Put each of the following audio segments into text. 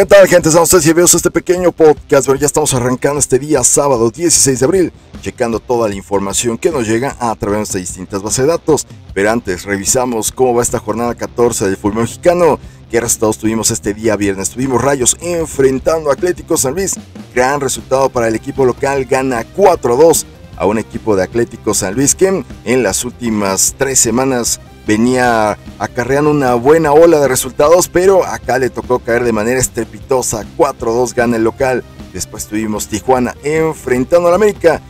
¿Qué tal, gente? Estamos ustedes y veo este pequeño podcast. Bueno, ya estamos arrancando este día, sábado 16 de abril, checando toda la información que nos llega a través de distintas bases de datos. Pero antes, revisamos cómo va esta jornada 14 del fútbol mexicano. ¿Qué resultados tuvimos este día viernes? Tuvimos Rayos enfrentando a Atlético San Luis. Gran resultado para el equipo local, gana 4-2 a un equipo de Atlético San Luis que en las últimas tres semanas venía acarreando una buena ola de resultados, pero acá le tocó caer de manera estrepitosa. 4-2 gana el local. Después tuvimos Tijuana enfrentando al América.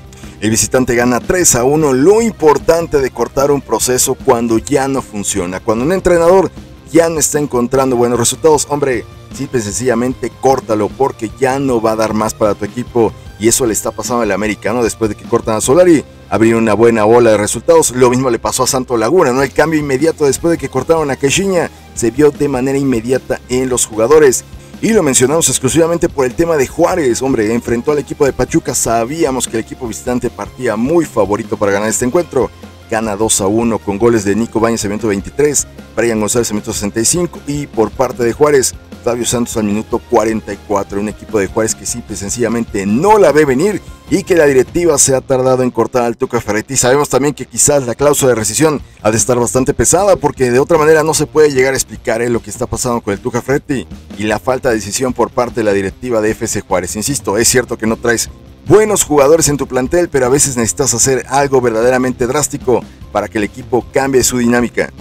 El visitante gana 3 a 1. Lo importante de cortar un proceso cuando ya no funciona. Cuando un entrenador ya no está encontrando buenos resultados, hombre, simple y sencillamente córtalo porque ya no va a dar más para tu equipo. Y eso le está pasando al americano después de que cortan a Solari abrir una buena bola de resultados. Lo mismo le pasó a Santo Laguna, ¿no? El cambio inmediato después de que cortaron a Quechiña se vio de manera inmediata en los jugadores. Y lo mencionamos exclusivamente por el tema de Juárez. Hombre, enfrentó al equipo de Pachuca. Sabíamos que el equipo visitante partía muy favorito para ganar este encuentro. Gana 2 a 1 con goles de Nico Bañez en 23, Brian González en 65 y por parte de Juárez, Fabio Santos al minuto 44, un equipo de Juárez que simple y sencillamente no la ve venir y que la directiva se ha tardado en cortar al Tuca Ferretti. Sabemos también que quizás la cláusula de rescisión ha de estar bastante pesada porque de otra manera no se puede llegar a explicar eh, lo que está pasando con el Tuca Ferretti y la falta de decisión por parte de la directiva de FC Juárez. Insisto, es cierto que no traes buenos jugadores en tu plantel, pero a veces necesitas hacer algo verdaderamente drástico para que el equipo cambie su dinámica.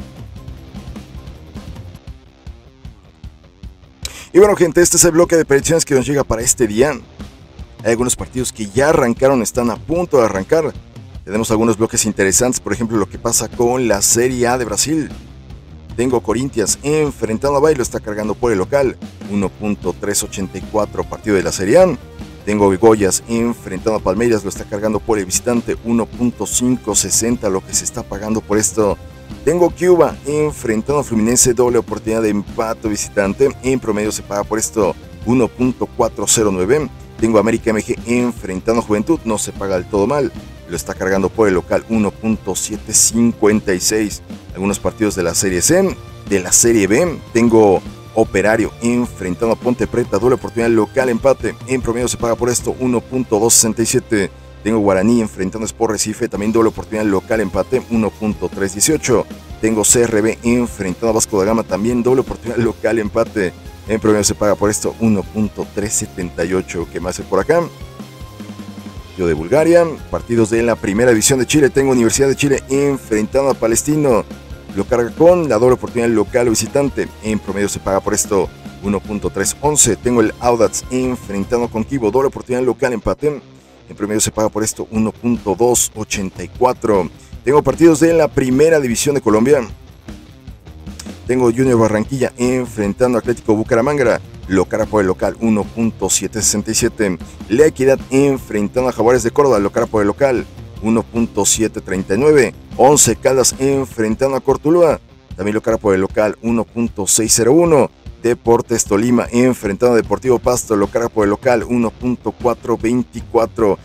Y bueno, gente, este es el bloque de predicciones que nos llega para este día. Hay algunos partidos que ya arrancaron, están a punto de arrancar. Tenemos algunos bloques interesantes, por ejemplo, lo que pasa con la Serie A de Brasil. Tengo Corinthians enfrentando a Bailo, está cargando por el local. 1.384 partido de la Serie A. Tengo Goyas enfrentando a Palmeiras, lo está cargando por el visitante. 1.560 lo que se está pagando por esto tengo Cuba enfrentando a Fluminense, doble oportunidad de empate visitante. En promedio se paga por esto 1.409. Tengo América MG enfrentando a Juventud, no se paga del todo mal. Lo está cargando por el local 1.756. Algunos partidos de la Serie C, de la Serie B. Tengo Operario enfrentando a Ponte Preta, doble oportunidad local empate. En promedio se paga por esto 1.267. Tengo Guaraní enfrentando a Sport Recife, también doble oportunidad local empate 1.318. Tengo CRB enfrentando a Vasco da Gama, también doble oportunidad local empate. En promedio se paga por esto 1.378. ¿Qué más hay por acá? Yo de Bulgaria, partidos de la primera división de Chile. Tengo Universidad de Chile enfrentando a Palestino. Lo carga con la doble oportunidad local o visitante. En promedio se paga por esto 1.311. Tengo el Audax enfrentando con Kibo, doble oportunidad local empate en promedio se paga por esto 1.284. Tengo partidos de la primera división de Colombia. Tengo Junior Barranquilla enfrentando a Atlético Bucaramanga. Lo cara por el local 1.767. La Equidad enfrentando a Jaguares de Córdoba. Lo cara por el local 1.739. 11 Caldas enfrentando a Cortuluá. También lo cara por el local 1.601. Deportes Tolima enfrentando a Deportivo Pasto, lo carga por el local 1.424.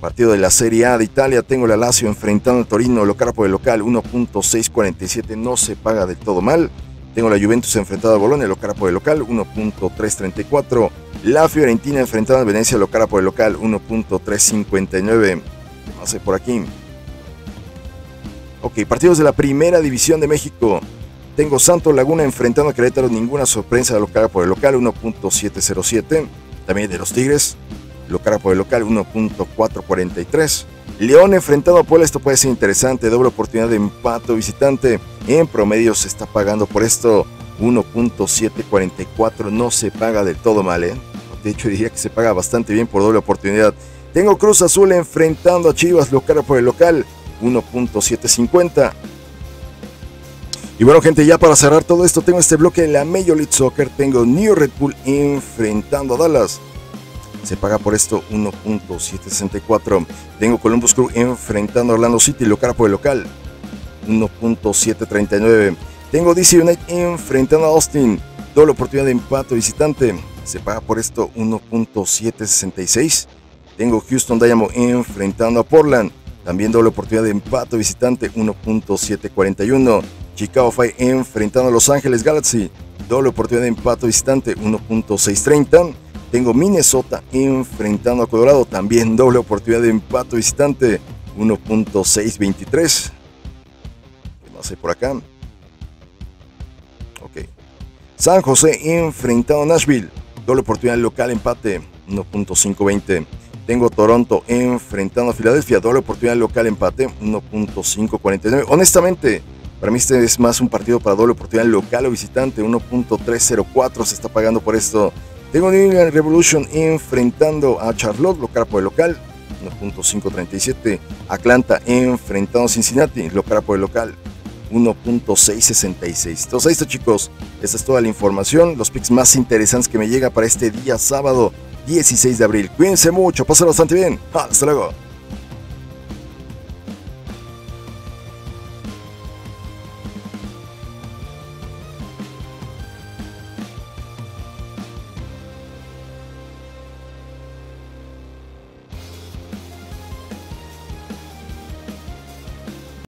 Partido de la Serie A de Italia, tengo la Lazio enfrentando a Torino, lo carga por el local 1.647, no se paga del todo mal. Tengo la Juventus enfrentada a Bolonia, lo cara por el local 1.334. La Fiorentina enfrentada a Venecia, lo cara por el local 1.359. ¿Qué más hay por aquí? Ok, partidos de la Primera División de México. Tengo Santo Laguna enfrentando a Querétaro, ninguna sorpresa lo carga por el local 1.707. También de los Tigres, lo carga por el local 1.443. León enfrentado a Puebla, esto puede ser interesante, doble oportunidad de empate visitante. En promedio se está pagando por esto 1.744, no se paga del todo mal, ¿eh? De hecho diría que se paga bastante bien por doble oportunidad. Tengo Cruz Azul enfrentando a Chivas, lo carga por el local 1.750. Y bueno, gente, ya para cerrar todo esto, tengo este bloque de la Major League Soccer. Tengo New Red Bull enfrentando a Dallas. Se paga por esto 1.764. Tengo Columbus Crew enfrentando a Orlando City, local por el local. 1.739. Tengo DC United enfrentando a Austin. Doble oportunidad de empate visitante. Se paga por esto 1.766. Tengo Houston Dynamo enfrentando a Portland. También doble oportunidad de empate visitante 1.741. Chicago Fire enfrentando a Los Ángeles Galaxy. doble oportunidad de empate visitante 1.630. Tengo Minnesota enfrentando a Colorado, también doble oportunidad de empate visitante 1.623. ¿Qué más hay por acá? Ok. San José enfrentado a Nashville, doble oportunidad local empate 1.520. Tengo Toronto enfrentando a Filadelfia, doble oportunidad local empate 1.549. Honestamente, para mí este es más un partido para doble oportunidad local o visitante, 1.304 se está pagando por esto. Tengo New England Revolution enfrentando a Charlotte, local por el local, 1.537. Atlanta enfrentando a Cincinnati, local por el local, 1.666. Entonces ahí está chicos, esta es toda la información, los picks más interesantes que me llega para este día sábado 16 de abril. Cuídense mucho, pásenlo bastante bien. Hasta luego.